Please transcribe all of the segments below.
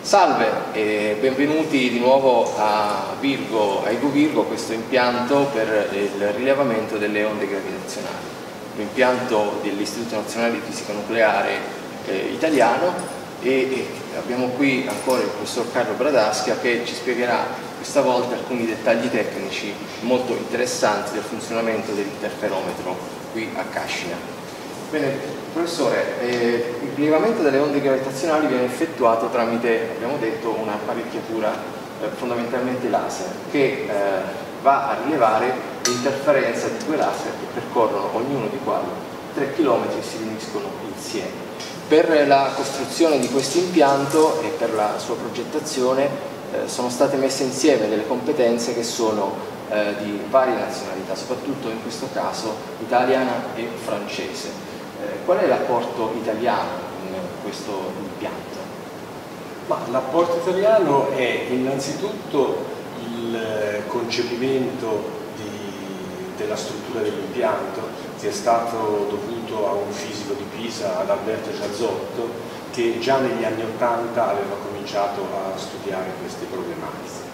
Salve e benvenuti di nuovo a Virgo, a Ego Virgo, questo impianto per il rilevamento delle onde gravitazionali, un impianto dell'Istituto Nazionale di Fisica Nucleare eh, italiano e, abbiamo qui ancora il professor Carlo Bradaschi che ci spiegherà questa volta alcuni dettagli tecnici molto interessanti del funzionamento dell'interferometro qui a Cascina. Bene, professore, eh, il rilevamento delle onde gravitazionali viene effettuato tramite, abbiamo detto, un'apparecchiatura eh, fondamentalmente laser che eh, va a rilevare l'interferenza di due laser che percorrono ognuno di quali 3 km e si riuniscono insieme. Per la costruzione di questo impianto e per la sua progettazione eh, sono state messe insieme delle competenze che sono eh, di varie nazionalità, soprattutto in questo caso italiana e francese. Eh, qual è l'apporto italiano in questo impianto? L'apporto italiano è innanzitutto il concepimento di, della struttura dell'impianto che è stato dovuto a un fisico di Pisa, ad Alberto Giazzotto, che già negli anni Ottanta aveva cominciato a studiare queste problematiche.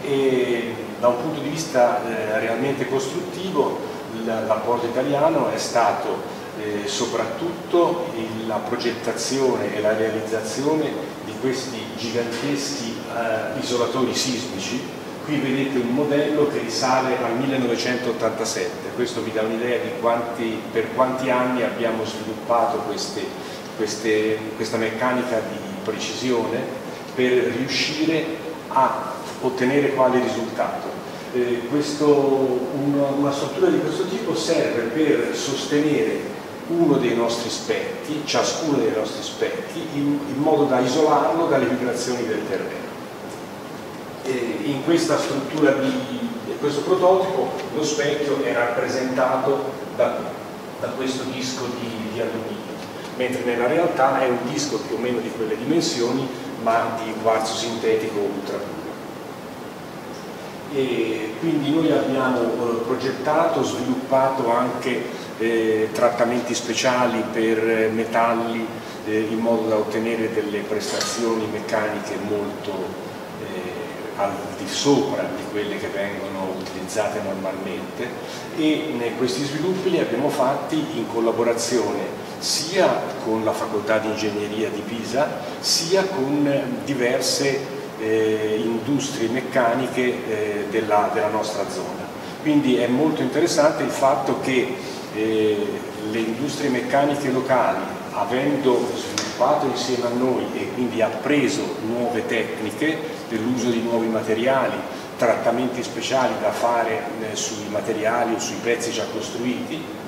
E da un punto di vista eh, realmente costruttivo l'apporto italiano è stato eh, soprattutto la progettazione e la realizzazione di questi giganteschi eh, isolatori sismici. Qui vedete un modello che risale al 1987, questo vi dà un'idea di quanti, per quanti anni abbiamo sviluppato queste, queste, questa meccanica di precisione per riuscire a ottenere quale risultato. Eh, questo, una, una struttura di questo tipo serve per sostenere uno dei nostri specchi, ciascuno dei nostri specchi, in, in modo da isolarlo dalle vibrazioni del terreno. In questa struttura di, questo prototipo lo specchio è rappresentato da, da questo disco di, di alluminio, mentre nella realtà è un disco più o meno di quelle dimensioni, ma di quarzo sintetico ultra. E quindi noi abbiamo eh, progettato, sviluppato anche eh, trattamenti speciali per metalli eh, in modo da ottenere delle prestazioni meccaniche molto eh, al di sopra di quelle che vengono utilizzate normalmente e questi sviluppi li abbiamo fatti in collaborazione sia con la facoltà di ingegneria di Pisa sia con diverse eh, industrie meccaniche eh, della, della nostra zona. Quindi è molto interessante il fatto che eh, le industrie meccaniche locali, avendo sviluppato insieme a noi e quindi appreso nuove tecniche dell'uso di nuovi materiali, trattamenti speciali da fare eh, sui materiali o sui pezzi già costruiti,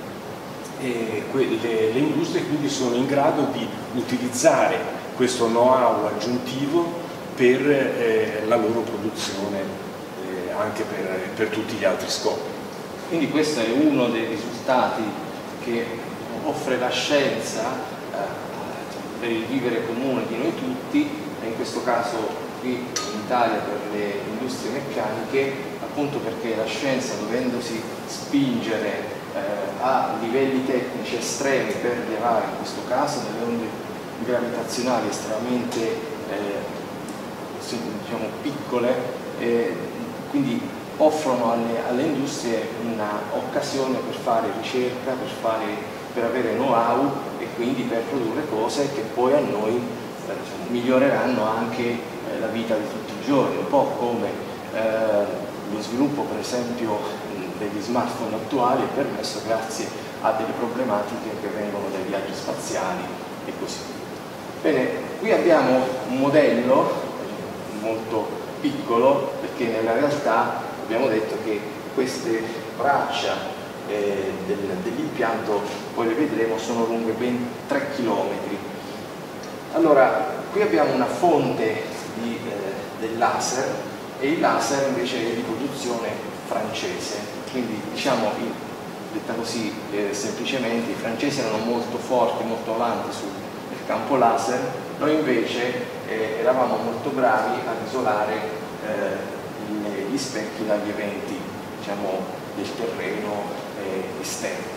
le, le, industrie quindi sono in grado di utilizzare questo know-how aggiuntivo per eh, la loro produzione eh, anche per, per tutti gli altri scopi. Quindi questo è uno dei risultati che offre la scienza eh, per il vivere comune di noi tutti, e in questo caso qui Italia per le industrie meccaniche, appunto perché la scienza dovendosi spingere eh, a livelli tecnici estremi per rilevare in questo caso delle onde gravitazionali estremamente eh, diciamo, piccole, eh, quindi offrono alle, alle industrie un'occasione per fare ricerca, per, fare, per avere know-how e quindi per produrre cose che poi a noi eh, diciamo, miglioreranno anche eh, la vita di tutti i giorni, un po' come eh, lo sviluppo per esempio degli smartphone attuali è permesso grazie a delle problematiche che vengono dai viaggi spaziali e così via. Bene, qui abbiamo un modello molto piccolo perché nella realtà abbiamo detto che queste braccia eh, del, dell'impianto, poi le vedremo, sono lunghe ben 3 km. Allora, qui abbiamo una fonte eh, del laser e il laser invece è di produzione francese, quindi diciamo, detta così eh, semplicemente, i francesi erano molto forti, molto avanti sul campo laser, noi invece eh, eravamo molto bravi ad isolare eh, gli specchi dagli eventi diciamo, del terreno eh, esterno.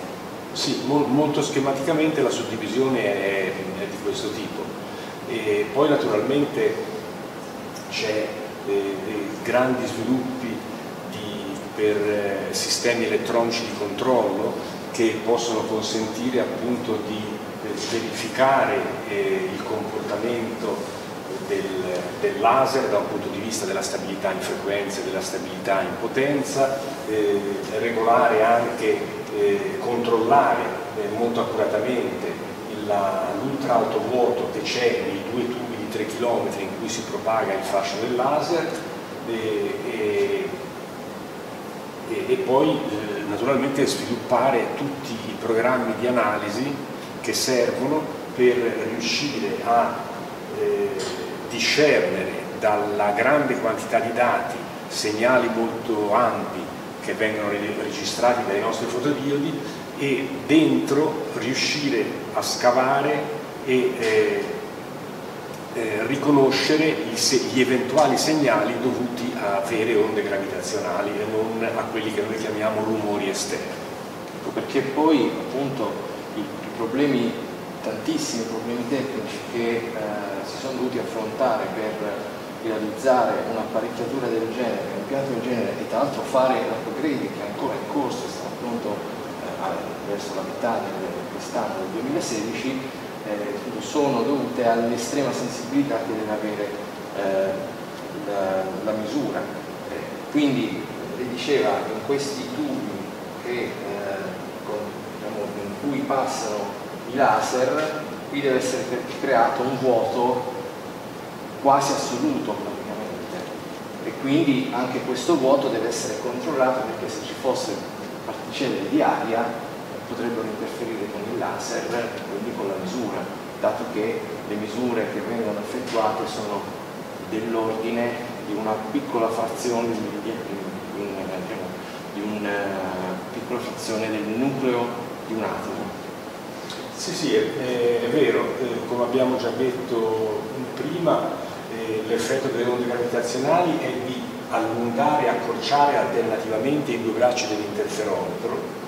Sì, mo molto schematicamente la suddivisione è, di questo tipo. E poi naturalmente c'è dei, dei grandi sviluppi di, per eh, sistemi elettronici di controllo che possono consentire appunto di verificare eh, il comportamento del, del, laser da un punto di vista della stabilità in frequenza e della stabilità in potenza, eh, regolare anche, eh, controllare eh, molto accuratamente l'ultra alto vuoto che c'è nei due tubi di 3 km cui si propaga il fascio del laser e, e poi eh, naturalmente sviluppare tutti i programmi di analisi che servono per riuscire a eh, discernere dalla grande quantità di dati segnali molto ampi che vengono registrati dai nostri fotodiodi e dentro riuscire a scavare e eh, eh, riconoscere gli eventuali segnali dovuti a vere onde gravitazionali e non a quelli che noi chiamiamo rumori esterni. Ecco perché poi appunto i, problemi, tantissimi problemi tecnici che eh, si sono dovuti affrontare per realizzare un'apparecchiatura del genere, un impianto del genere e tra l'altro fare l'upgrade che è ancora in corso e sarà pronto eh, verso la metà di quest'anno, del 2016, eh, sono dovute all'estrema sensibilità che deve avere eh, la, la, misura. Eh, quindi lei diceva in questi tubi che, eh, con, diciamo, in cui passano i laser, qui deve essere creato un vuoto quasi assoluto praticamente e quindi anche questo vuoto deve essere controllato perché se ci fosse particelle di aria potrebbero interferire con il laser quindi con la misura, dato che le misure che vengono effettuate sono dell'ordine di una piccola frazione di, di, di, di una piccola frazione del nucleo di un atomo. Sì, sì, è, è vero, eh, come abbiamo già detto prima, eh, l'effetto delle onde gravitazionali è di allungare accorciare alternativamente i due bracci dell'interferometro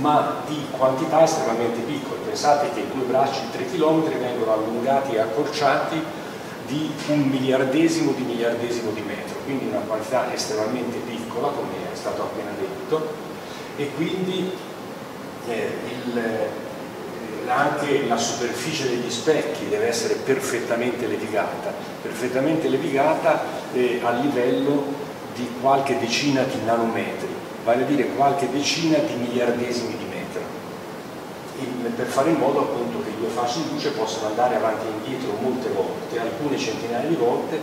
ma di quantità estremamente piccole. Pensate che due bracci di 3 km vengono allungati e accorciati di un miliardesimo di miliardesimo di metro, quindi una quantità estremamente piccola, come è stato appena detto, e quindi eh, il, eh, anche la superficie degli specchi deve essere perfettamente levigata, perfettamente levigata eh, a livello di qualche decina di nanometri, vale a dire qualche decina di miliardesimi di metro, per fare in modo appunto che i due fasci di luce possano andare avanti e indietro molte volte, alcune centinaia di volte,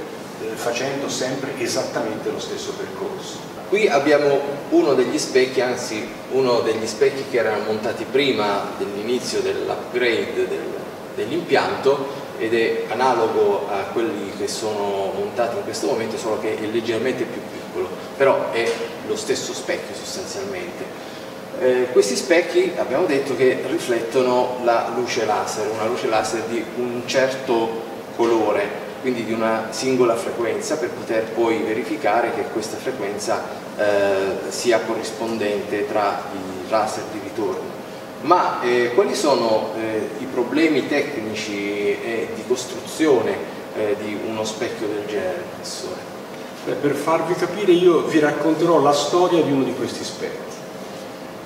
eh, facendo sempre esattamente lo stesso percorso. Qui abbiamo uno degli specchi, anzi uno degli specchi che erano montati prima dell'inizio dell'upgrade del, dell'impianto ed è analogo a quelli che sono montati in questo momento, solo che è leggermente più piccolo, però è lo stesso specchio sostanzialmente. Eh, questi specchi abbiamo detto che riflettono la luce laser, una luce laser di un certo colore, quindi di una singola frequenza per poter poi verificare che questa frequenza eh, sia corrispondente tra i laser di ritorno. Ma eh, quali sono eh, i problemi tecnici e di costruzione eh, di uno specchio del genere, professore? Per farvi capire io vi racconterò la storia di uno di questi specchi.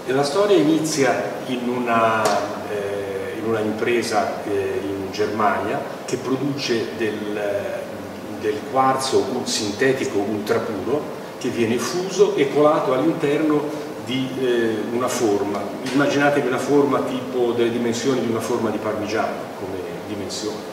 E la storia inizia in una, eh, in una impresa eh, in Germania che produce del, del quarzo sintetico ultrapuro che viene fuso e colato all'interno di eh, una forma, immaginatevi una forma tipo delle dimensioni di una forma di parmigiano come dimensione.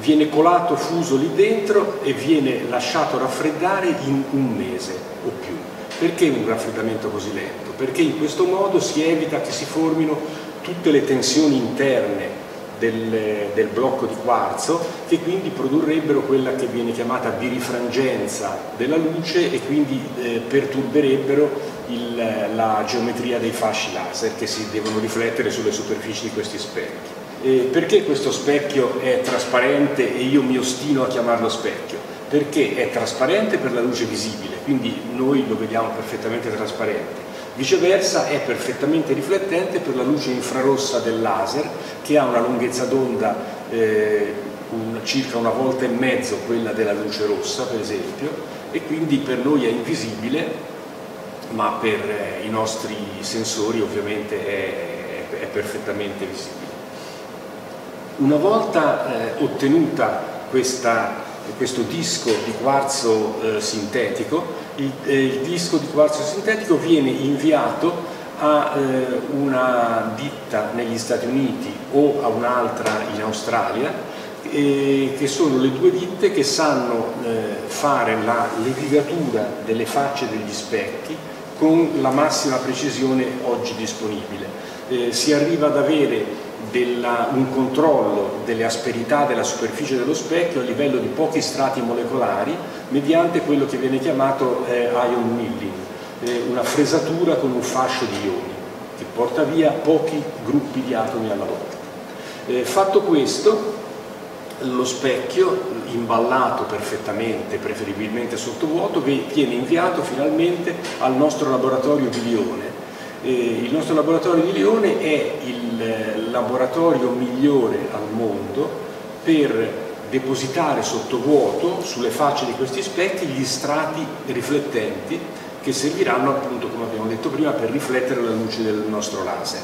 Viene colato, fuso lì dentro e viene lasciato raffreddare in un mese o più. Perché un raffreddamento così lento? Perché in questo modo si evita che si formino tutte le tensioni interne del, del, blocco di quarzo che quindi produrrebbero quella che viene chiamata birifrangenza della luce e quindi eh, perturberebbero il, la geometria dei fasci laser che si devono riflettere sulle superfici di questi specchi. Eh, perché questo specchio è trasparente e io mi ostino a chiamarlo specchio? Perché è trasparente per la luce visibile, quindi noi lo vediamo perfettamente trasparente. Viceversa è perfettamente riflettente per la luce infrarossa del laser che ha una lunghezza d'onda eh, un, circa una volta e mezzo quella della luce rossa per esempio e quindi per noi è invisibile ma per eh, i nostri sensori ovviamente è, è, è perfettamente visibile. Una volta eh, ottenuta questa, questo disco di quarzo eh, sintetico, il, eh, il, disco di quarzo sintetico viene inviato a eh, una ditta negli Stati Uniti o a un'altra in Australia che sono le due ditte che sanno eh, fare la levigatura delle facce degli specchi con la massima precisione oggi disponibile. Eh, si arriva ad avere della, un controllo delle asperità della superficie dello specchio a livello di pochi strati molecolari mediante quello che viene chiamato eh, ion milling, eh, una fresatura con un fascio di ioni che porta via pochi gruppi di atomi alla volta. Eh, fatto questo, lo specchio imballato perfettamente, preferibilmente sottovuoto, viene inviato finalmente al nostro laboratorio di Lione. Il nostro laboratorio di Lione è il eh, laboratorio migliore al mondo per depositare sottovuoto sulle facce di questi specchi gli strati riflettenti che serviranno appunto, come abbiamo detto prima, per riflettere la luce del nostro laser.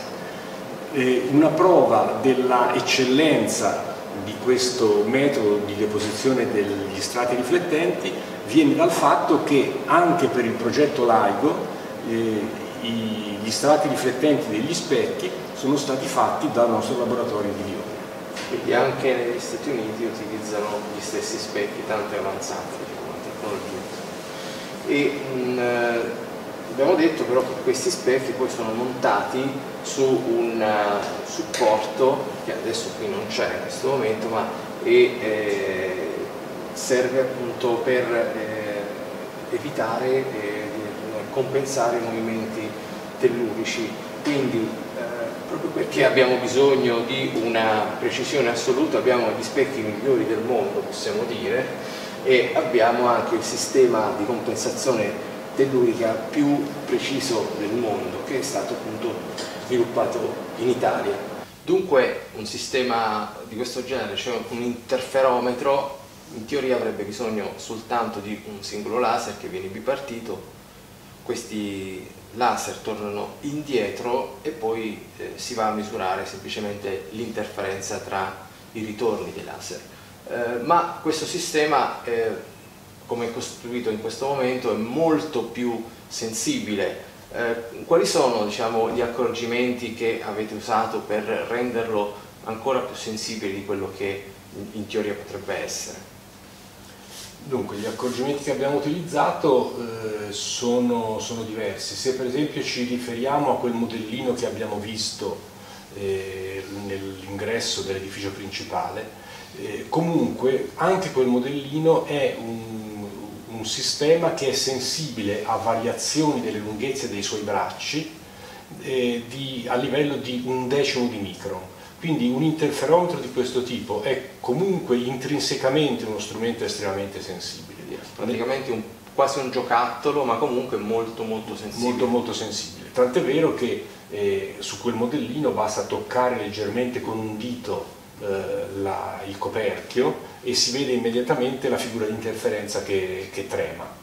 una prova della eccellenza di questo metodo di deposizione degli strati riflettenti viene dal fatto che anche per il progetto LIGO eh, gli strati riflettenti degli specchi sono stati fatti dal nostro laboratorio di Lione. Quindi anche negli Stati Uniti utilizzano gli stessi specchi tanto avanzati come tecnologia. E mh, mm, abbiamo detto però che questi specchi poi sono montati su un uh, supporto che adesso qui non c'è in questo momento ma è, eh, serve appunto per eh, evitare e eh, compensare i movimenti tellurici quindi eh, proprio perché abbiamo bisogno di una precisione assoluta abbiamo gli specchi migliori del mondo possiamo dire e abbiamo anche il sistema di compensazione tellurica più preciso del mondo che è stato appunto sviluppato in Italia. Dunque un sistema di questo genere, cioè un interferometro, in teoria avrebbe bisogno soltanto di un singolo laser che viene bipartito, questi laser tornano indietro e poi eh, si va a misurare semplicemente l'interferenza tra i ritorni dei laser. Eh, ma questo sistema eh, come è costruito in questo momento è molto più sensibile. Eh, quali sono diciamo, gli accorgimenti che avete usato per renderlo ancora più sensibile di quello che in teoria potrebbe essere? Dunque, gli accorgimenti che abbiamo utilizzato eh, sono, sono, diversi. Se per esempio ci riferiamo a quel modellino che abbiamo visto eh, nell'ingresso dell'edificio principale, eh, comunque anche quel modellino è un un sistema che è sensibile a variazioni delle lunghezze dei suoi bracci eh, di, a livello di un decimo di micron. Quindi un interferometro di questo tipo è comunque intrinsecamente uno strumento estremamente sensibile. Praticamente un, quasi un giocattolo, ma comunque molto molto sensibile. Molto molto sensibile. Tant'è vero che eh, su quel modellino basta toccare leggermente con un dito eh, la, il coperchio e si vede immediatamente la figura di interferenza che, che trema.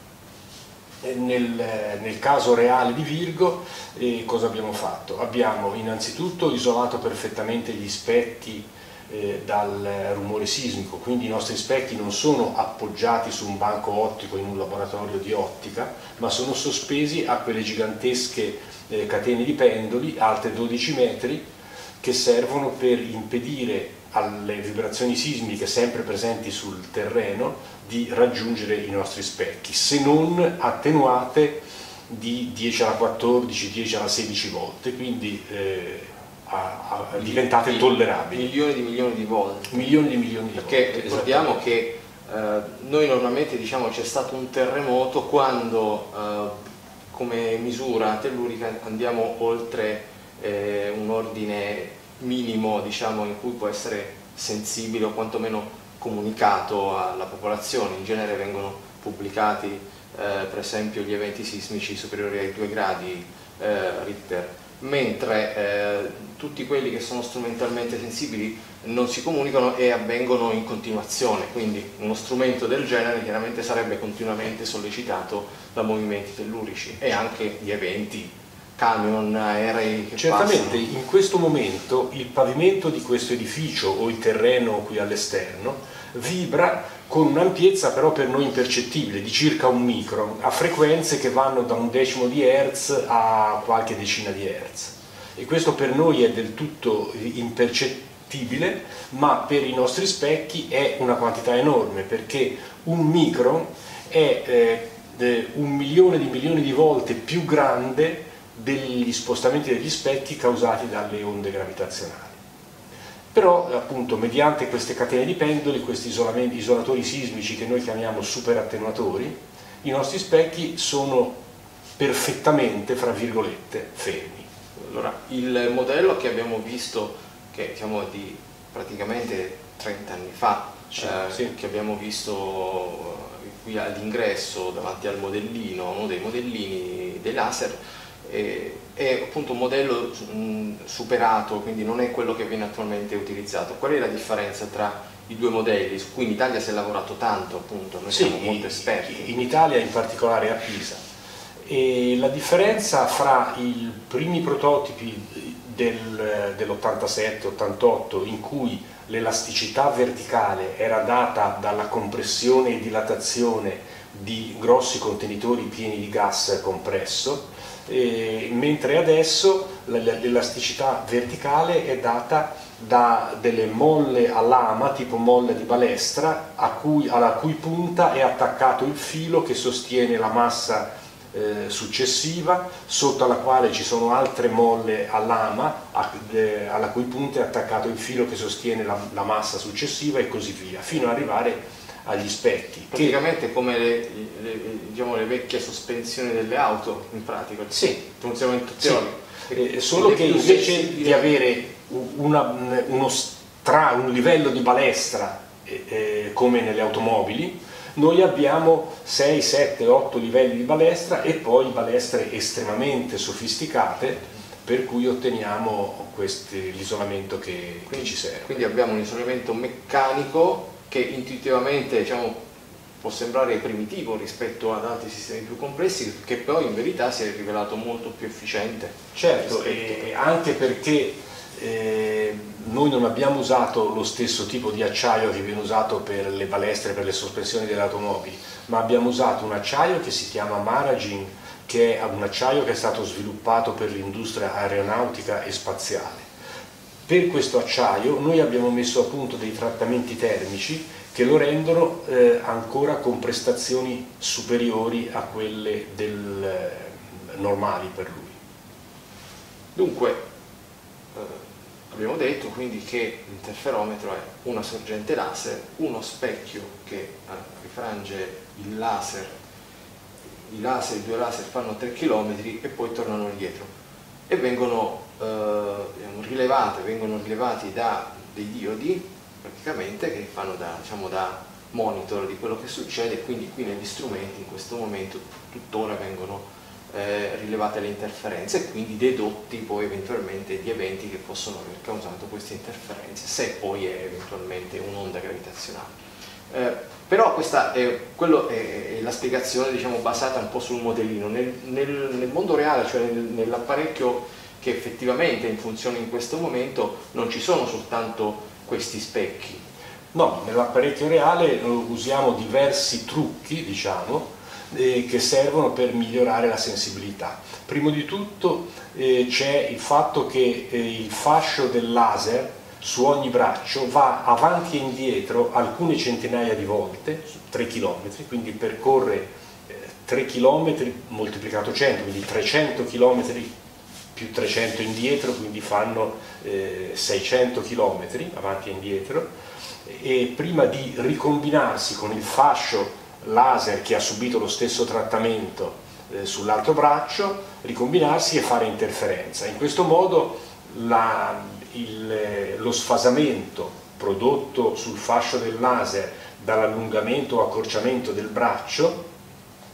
Nel, nel, caso reale di Virgo eh, cosa abbiamo fatto? Abbiamo innanzitutto isolato perfettamente gli specchi eh, dal rumore sismico, quindi i nostri specchi non sono appoggiati su un banco ottico in un laboratorio di ottica, ma sono sospesi a quelle gigantesche eh, catene di pendoli alte 12 metri che servono per impedire alle vibrazioni sismiche sempre presenti sul terreno di raggiungere i nostri specchi, se non attenuate di 10 alla 14, 10 alla 16 volte, quindi eh, a, a, diventate tollerabili. Milioni di milioni di volte. Milioni di milioni di Perché volte. Perché ricordiamo che eh, noi normalmente diciamo c'è stato un terremoto quando eh, come misura tellurica andiamo oltre eh, un ordine minimo diciamo, in cui può essere sensibile o quantomeno comunicato alla popolazione, in genere vengono pubblicati eh, per esempio gli eventi sismici superiori ai 2 gradi eh, Richter, mentre eh, tutti quelli che sono strumentalmente sensibili non si comunicano e avvengono in continuazione, quindi uno strumento del genere chiaramente sarebbe continuamente sollecitato da movimenti tellurici e anche di eventi camion, aerei che Certamente passano. in questo momento il pavimento di questo edificio o il terreno qui all'esterno vibra con un'ampiezza però per noi impercettibile di circa un micron a frequenze che vanno da un decimo di hertz a qualche decina di hertz e questo per noi è del tutto impercettibile ma per i nostri specchi è una quantità enorme perché un micron è eh, un milione di milioni di volte più grande degli spostamenti degli specchi causati dalle onde gravitazionali. Però appunto mediante queste catene di pendoli, questi isolatori sismici che noi chiamiamo super attenuatori, i nostri specchi sono perfettamente, fra virgolette, fermi. Allora, il modello che abbiamo visto, che diciamo di praticamente 30 anni fa, cioè, sì. che abbiamo visto qui all'ingresso davanti al modellino, uno dei modellini dei laser, è appunto un modello superato, quindi non è quello che viene attualmente utilizzato. Qual è la differenza tra i due modelli su cui in Italia si è lavorato tanto, appunto, noi sì, siamo molto esperti? In Italia, in particolare a Pisa. E la differenza fra i primi prototipi del, dell'87-88 in cui l'elasticità verticale era data dalla compressione e dilatazione di grossi contenitori pieni di gas compresso eh, mentre adesso l'elasticità verticale è data da delle molle a lama tipo molle di balestra cui, alla cui punta è attaccato il filo che sostiene la massa eh, successiva sotto alla quale ci sono altre molle a lama a, eh, alla cui punta è attaccato il filo che sostiene la, la massa successiva e così via fino ad arrivare agli specchi. Praticamente come le, le, diciamo, le, vecchie sospensioni delle auto, in pratica. Sì. Funzionamento teorico. Sì. Eh, solo che invece di avere una, uno stra, un livello di balestra eh, eh, come nelle automobili, noi abbiamo 6, 7, 8 livelli di balestra e poi balestre estremamente sofisticate per cui otteniamo l'isolamento che, che ci serve. Quindi abbiamo un isolamento meccanico che intuitivamente diciamo, può sembrare primitivo rispetto ad altri sistemi più complessi, che poi in verità si è rivelato molto più efficiente. Certo, e anche perché eh, noi non abbiamo usato lo stesso tipo di acciaio che viene usato per le balestre, per le sospensioni delle automobili, ma abbiamo usato un acciaio che si chiama Maragin, che è un acciaio che è stato sviluppato per l'industria aeronautica e spaziale per questo acciaio noi abbiamo messo a punto dei trattamenti termici che lo rendono eh, ancora con prestazioni superiori a quelle del, eh, normali per lui. Dunque, eh, abbiamo detto quindi che l'interferometro è una sorgente laser, uno specchio che eh, rifrange il laser, i laser, i due laser fanno 3 km e poi tornano indietro e vengono rilevate, vengono rilevati da dei diodi praticamente che fanno da, diciamo, da monitor di quello che succede quindi qui negli strumenti in questo momento tuttora vengono eh, rilevate le interferenze e quindi dedotti poi eventualmente gli eventi che possono aver causato queste interferenze, se poi è eventualmente un'onda gravitazionale. Eh, però questa è, è, è la spiegazione diciamo, basata un po' sul modellino. Nel, nel, nel mondo reale, cioè nel, nell'apparecchio che effettivamente in funzione in questo momento non ci sono soltanto questi specchi. No, nell'apparecchio reale usiamo diversi trucchi, diciamo, eh, che servono per migliorare la sensibilità. Prima di tutto eh, c'è il fatto che eh, il fascio del laser su ogni braccio va avanti e indietro alcune centinaia di volte, 3 km, quindi percorre 3 km moltiplicato 100, quindi 300 km più 300 indietro, quindi fanno eh, 600 km avanti e indietro e prima di ricombinarsi con il fascio laser che ha subito lo stesso trattamento eh, sull'altro braccio, ricombinarsi e fare interferenza. In questo modo la, il, lo sfasamento prodotto sul fascio del laser dall'allungamento o accorciamento del braccio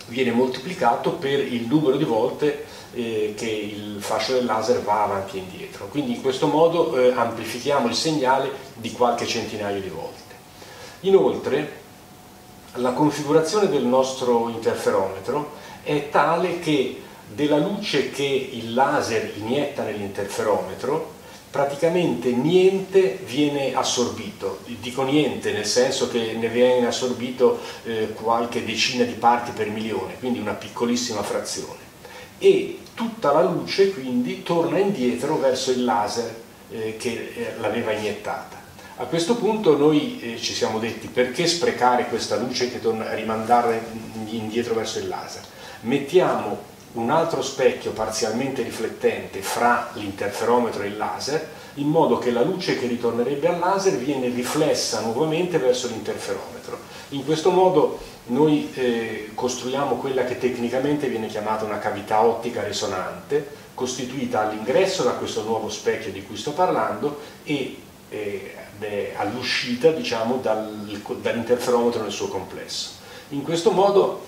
viene moltiplicato per il numero di volte eh, che il fascio del laser va avanti e indietro. Quindi in questo modo eh, amplifichiamo il segnale di qualche centinaio di volte. Inoltre la configurazione del nostro interferometro è tale che della luce che il laser inietta nell'interferometro praticamente niente viene assorbito, dico niente nel senso che ne viene assorbito eh, qualche decina di parti per milione, quindi una piccolissima frazione e tutta la luce quindi torna indietro verso il laser eh, che eh, l'aveva iniettata. A questo punto noi eh, ci siamo detti perché sprecare questa luce che torna, rimandarla indietro verso il laser? Mettiamo un altro specchio parzialmente riflettente fra l'interferometro e il laser in modo che la luce che ritornerebbe al laser viene riflessa nuovamente verso l'interferometro. In questo modo noi eh, costruiamo quella che tecnicamente viene chiamata una cavità ottica risonante costituita all'ingresso da questo nuovo specchio di cui sto parlando e eh, all'uscita diciamo, dal, dall'interferometro nel suo complesso. In questo modo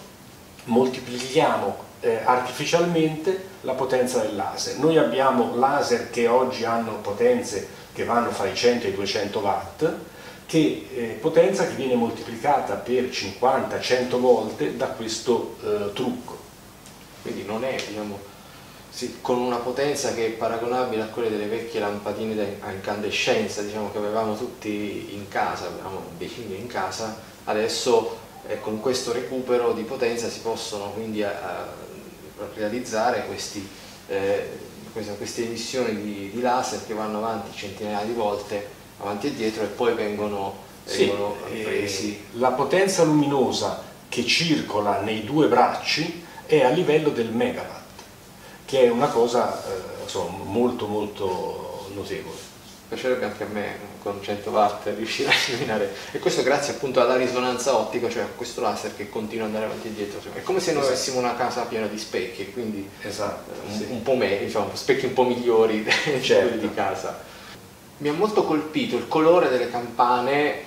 moltiplichiamo eh, artificialmente la potenza del laser. Noi abbiamo laser che oggi hanno potenze che vanno fra i 100 e i 200 watt, che, eh, potenza che viene moltiplicata per 50-100 volte da questo eh, trucco. Quindi non è, diciamo, sì, con una potenza che è paragonabile a quelle delle vecchie lampadine a incandescenza diciamo, che avevamo tutti in casa, avevamo decine in casa, adesso eh, con questo recupero di potenza si possono quindi a realizzare questi, eh, queste emissioni di, di, laser che vanno avanti centinaia di volte avanti e dietro e poi vengono, sì, vengono presi. Eh, la potenza luminosa che circola nei due bracci è a livello del megawatt, che è una cosa eh, insomma, molto molto notevole piacerebbe anche a me con 100 watt riuscire a eliminare e questo grazie appunto alla risonanza ottica cioè a questo laser che continua ad andare avanti e dietro è come se noi esatto. avessimo una casa piena di specchi quindi esatto, un, sì. un, po' meglio diciamo, specchi un po' migliori certo. di casa mi ha molto colpito il colore delle campane eh,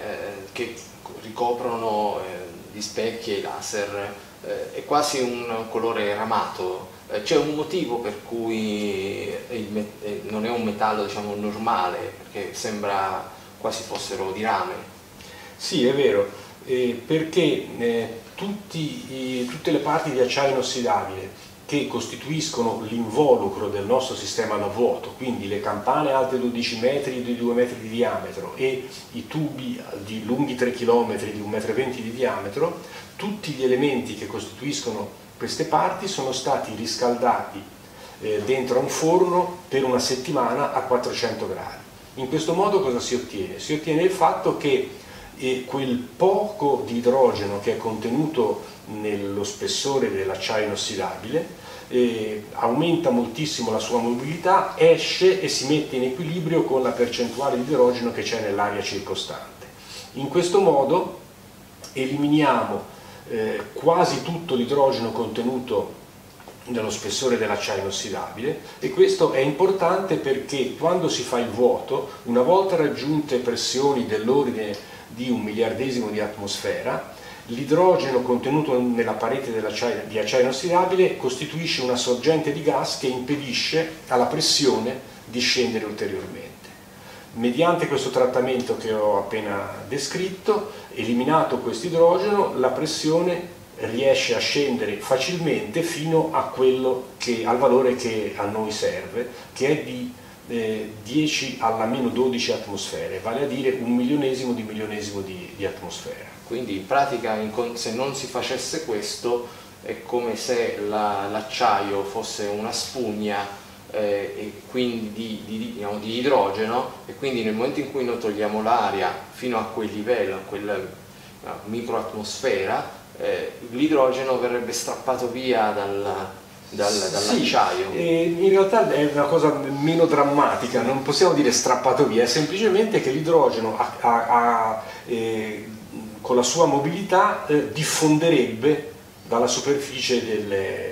che ricoprono eh, gli specchi e i laser eh, è quasi un colore ramato c'è un motivo per cui eh, non è un metallo diciamo, normale, perché sembra quasi fossero di rame. Sì, è vero, eh, perché eh, tutti, tutte le parti di acciaio inossidabile che costituiscono l'involucro del nostro sistema da vuoto, quindi le campane alte 12 metri di 2 metri di diametro e i tubi di lunghi 3 km di 1,20 m di diametro, tutti gli elementi che costituiscono queste parti sono stati riscaldati eh, dentro a un forno per una settimana a 400 gradi. In questo modo cosa si ottiene? Si ottiene il fatto che eh, quel poco di idrogeno che è contenuto nello spessore dell'acciaio inossidabile eh, aumenta moltissimo la sua mobilità, esce e si mette in equilibrio con la percentuale di idrogeno che c'è nell'aria circostante. In questo modo eliminiamo eh, quasi tutto l'idrogeno contenuto nello spessore dell'acciaio inossidabile e questo è importante perché quando si fa il vuoto, una volta raggiunte pressioni dell'ordine di un miliardesimo di atmosfera, l'idrogeno contenuto nella parete di acciaio inossidabile costituisce una sorgente di gas che impedisce alla pressione di scendere ulteriormente. Mediante questo trattamento che ho appena descritto, eliminato questo idrogeno, la pressione riesce a scendere facilmente fino che, al valore che a noi serve, che è di eh, 10 alla meno 12 atmosfere, vale a dire un milionesimo di milionesimo di, di atmosfera. Quindi in pratica se non si facesse questo è come se l'acciaio la, fosse una spugna eh, e quindi di, di, diciamo, di, idrogeno e quindi nel momento in cui noi togliamo l'aria fino a quel livello, a quella microatmosfera, eh, l'idrogeno verrebbe strappato via dal, dal, dall'acciaio. Sì, in realtà è una cosa meno drammatica, non possiamo dire strappato via, è semplicemente che l'idrogeno eh, con la sua mobilità eh, diffonderebbe dalla superficie delle,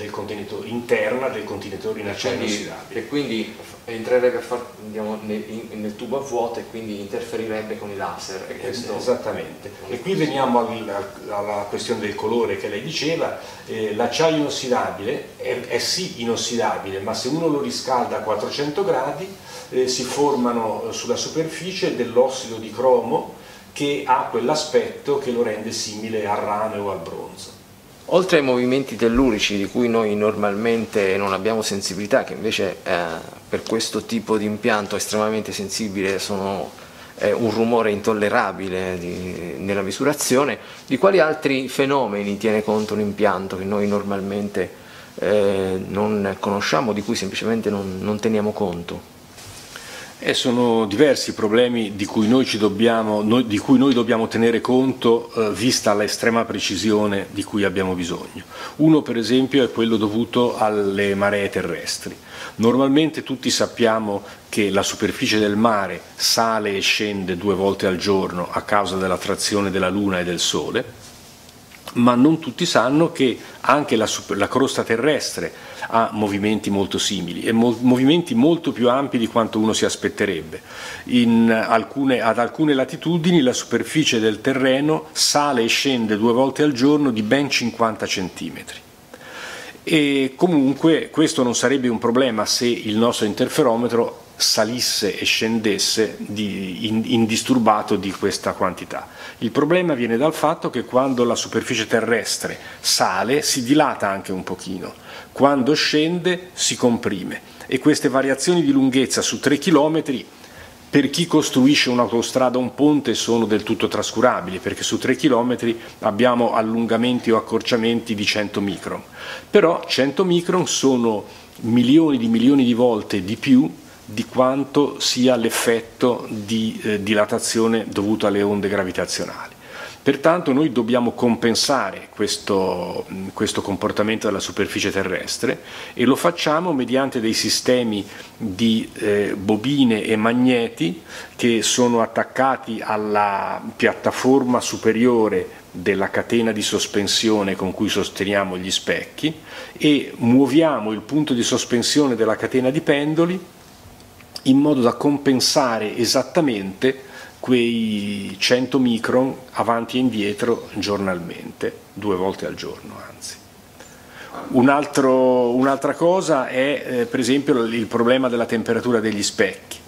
del contenitore, interna del contenitore in acciaio inossidabile. E quindi entrerebbe far, andiamo, nel, nel, tubo a vuoto e quindi interferirebbe con i laser. Questo... Esattamente. E qui veniamo al, alla questione del colore che lei diceva. Eh, l'acciaio inossidabile è, è, sì inossidabile, ma se uno lo riscalda a 400 gradi eh, si formano sulla superficie dell'ossido di cromo che ha quell'aspetto che lo rende simile al rame o al bronzo. Oltre ai movimenti tellurici di cui noi normalmente non abbiamo sensibilità, che invece eh, per questo tipo di impianto estremamente sensibile sono eh, un rumore intollerabile di, nella misurazione, di quali altri fenomeni tiene conto un impianto che noi normalmente eh, non conosciamo, di cui semplicemente non, non teniamo conto? E sono diversi i problemi di cui noi, dobbiamo, noi, di cui noi dobbiamo, tenere conto eh, vista l'estrema precisione di cui abbiamo bisogno. Uno per esempio è quello dovuto alle maree terrestri. Normalmente tutti sappiamo che la superficie del mare sale e scende due volte al giorno a causa dell'attrazione della Luna e del Sole, ma non tutti sanno che anche la, la crosta terrestre ha movimenti molto simili e mo movimenti molto più ampi di quanto uno si aspetterebbe. Alcune, ad alcune latitudini la superficie del terreno sale e scende due volte al giorno di ben 50 centimetri. E comunque questo non sarebbe un problema se il nostro interferometro salisse e scendesse di, in, indisturbato di questa quantità. Il problema viene dal fatto che quando la superficie terrestre sale si dilata anche un pochino, quando scende si comprime. E queste variazioni di lunghezza su 3 km per chi costruisce un'autostrada o un ponte sono del tutto trascurabili perché su 3 km abbiamo allungamenti o accorciamenti di 100 micron, però 100 micron sono milioni di milioni di volte di più di quanto sia l'effetto di eh, dilatazione dovuto alle onde gravitazionali. Pertanto noi dobbiamo compensare questo, questo, comportamento della superficie terrestre e lo facciamo mediante dei sistemi di eh, bobine e magneti che sono attaccati alla piattaforma superiore della catena di sospensione con cui sosteniamo gli specchi e muoviamo il punto di sospensione della catena di pendoli in modo da compensare esattamente quei 100 micron avanti e indietro giornalmente, due volte al giorno anzi. Un'altra un cosa è eh, per esempio il problema della temperatura degli specchi.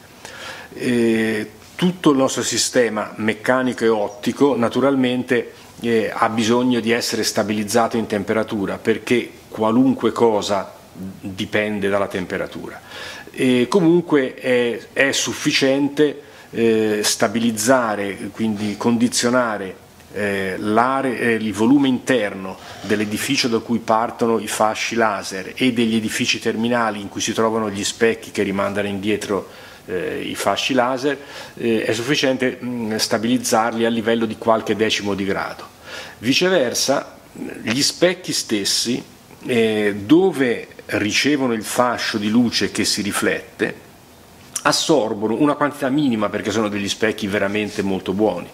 Eh, tutto il nostro sistema meccanico e ottico naturalmente eh, ha bisogno di essere stabilizzato in temperatura perché qualunque cosa dipende dalla temperatura e comunque è, è sufficiente eh, stabilizzare, quindi condizionare eh, eh, il volume interno dell'edificio da cui partono i fasci laser e degli edifici terminali in cui si trovano gli specchi che rimandano indietro eh, i fasci laser, eh, è sufficiente mh, stabilizzarli a livello di qualche decimo di grado. Viceversa, gli specchi stessi, eh, dove ricevono il fascio di luce che si riflette, assorbono una quantità minima perché sono degli specchi veramente molto buoni,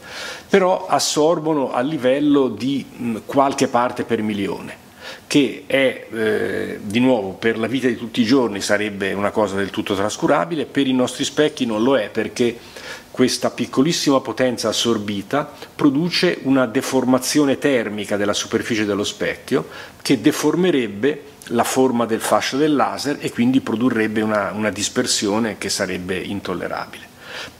però assorbono a livello di qualche parte per milione che è eh, di nuovo per la vita di tutti i giorni sarebbe una cosa del tutto trascurabile, per i nostri specchi non lo è perché questa piccolissima potenza assorbita produce una deformazione termica della superficie dello specchio che deformerebbe la forma del fascio del laser e quindi produrrebbe una, una dispersione che sarebbe intollerabile.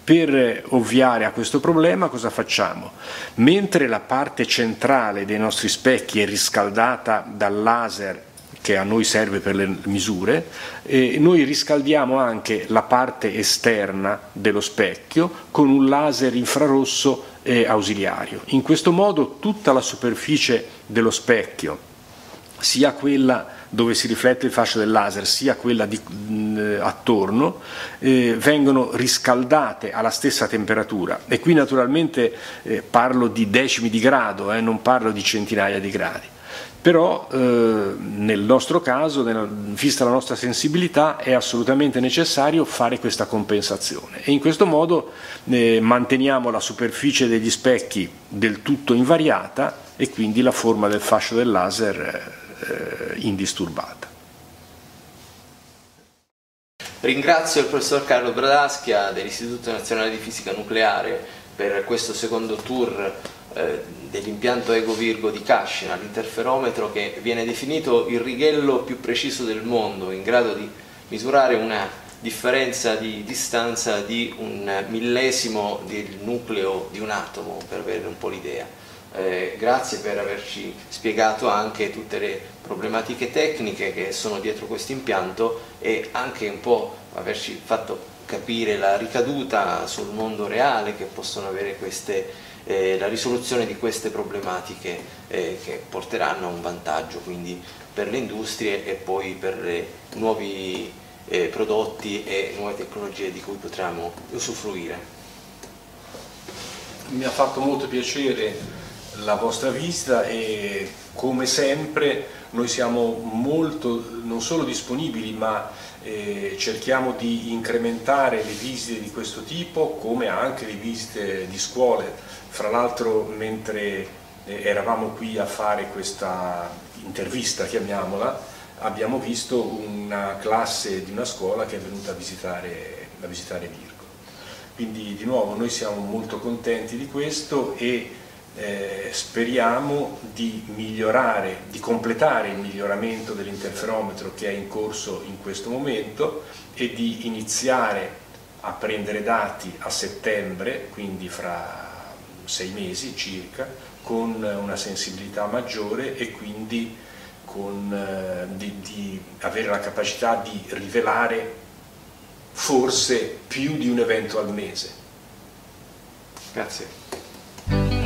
Per ovviare a questo problema cosa facciamo? Mentre la parte centrale dei nostri specchi è riscaldata dal laser che a noi serve per le misure, e noi riscaldiamo anche la parte esterna dello specchio con un laser infrarosso eh, ausiliario. In questo modo tutta la superficie dello specchio, sia quella dove si riflette il fascio del laser sia quella di, mh, attorno eh, vengono riscaldate alla stessa temperatura. E qui naturalmente eh, parlo di decimi di grado, eh, non parlo di centinaia di gradi. Però eh, nel nostro caso, nella, vista la nostra sensibilità, è assolutamente necessario fare questa compensazione. E in questo modo eh, manteniamo la superficie degli specchi del tutto invariata e quindi la forma del fascio del laser eh, indisturbata. Ringrazio il professor Carlo Bradaschia dell'Istituto Nazionale di Fisica Nucleare per questo secondo tour eh, dell'impianto Ego Virgo di Cascina, l'interferometro che viene definito il righello più preciso del mondo, in grado di misurare una differenza di distanza di un millesimo del nucleo di un atomo, per avere un po' l'idea. Eh, grazie per averci spiegato anche tutte le problematiche tecniche che sono dietro questo impianto e anche un po' averci fatto capire la ricaduta sul mondo reale che possono avere queste, eh, la risoluzione di queste problematiche eh, che porteranno a un vantaggio quindi per le industrie e poi per i nuovi eh, prodotti e nuove tecnologie di cui potremo usufruire. Mi ha fatto molto piacere la vostra visita e come sempre noi siamo molto non solo disponibili ma eh, cerchiamo di incrementare le visite di questo tipo come anche le visite di scuole. Fra l'altro mentre eh, eravamo qui a fare questa intervista, chiamiamola, abbiamo visto una classe di una scuola che è venuta a visitare, a visitare Virgo. Quindi di nuovo noi siamo molto contenti di questo e eh, speriamo di migliorare, di completare il miglioramento dell'interferometro che è in corso in questo momento e di iniziare a prendere dati a settembre, quindi fra sei mesi circa, con una sensibilità maggiore e quindi con, eh, di, di avere la capacità di rivelare forse più di un evento al mese. Grazie.